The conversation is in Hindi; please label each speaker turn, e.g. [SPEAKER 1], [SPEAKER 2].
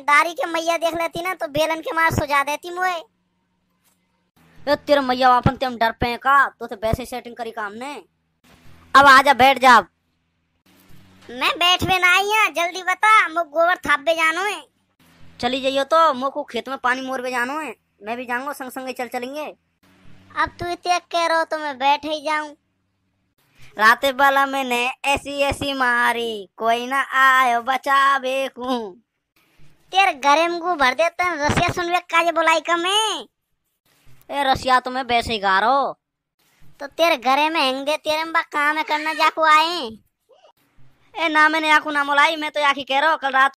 [SPEAKER 1] बारी के मैया देख लेती ना तो बेलन के मार सुझा देती मुझे
[SPEAKER 2] ए, तेरे मैया अपन ते हम डर पे का? तो ते वैसे सेटिंग करी काम ने। अब आजा बैठ जा।
[SPEAKER 1] मैं बैठवे ना आई यहाँ जल्दी बता मुझ गोबर थापे जानो है।
[SPEAKER 2] चली जाइयो तो मो को खेत में पानी मोर पे जानो है। मैं भी जाऊँगा संग संग चल चलेंगे।
[SPEAKER 1] अब तू इतने कह रहो तो मैं बैठ ही जाऊँ।
[SPEAKER 2] रात वाला मैंने ऐसी ऐसी मारी, कोई ना आयो बचा को
[SPEAKER 1] तेरे घरे में गु भर देते हैं रसिया सुनवे काजे बुलाई कम। है
[SPEAKER 2] ए रसिया तुम्हें बैसे वैसे ही गारो।
[SPEAKER 1] तो तेरे घरे में हैंग दे तेरे में बा काम है करना जाकू आए।
[SPEAKER 2] ए ना मैंने आखू ना मुलाई मैं तो आखी कह रहा हूँ कल रात